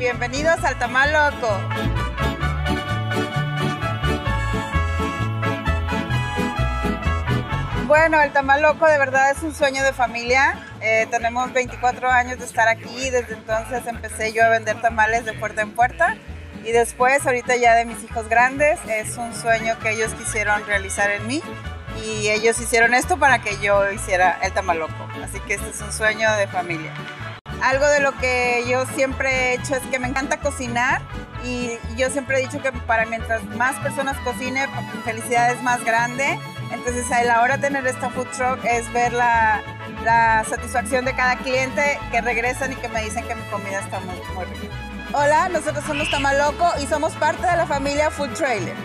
Bienvenidos al Tamal Loco. Bueno, el Tamal Loco de verdad es un sueño de familia. Eh, tenemos 24 años de estar aquí. Desde entonces empecé yo a vender tamales de puerta en puerta. Y después, ahorita ya de mis hijos grandes, es un sueño que ellos quisieron realizar en mí. Y ellos hicieron esto para que yo hiciera el Tamal Loco. Así que este es un sueño de familia. Algo de lo que yo siempre he hecho es que me encanta cocinar y yo siempre he dicho que para mientras más personas cocinen, mi felicidad es más grande. Entonces a la hora de tener esta food truck es ver la, la satisfacción de cada cliente que regresan y que me dicen que mi comida está muy, muy rica. Hola, nosotros somos Tamaloco y somos parte de la familia Food Trailer.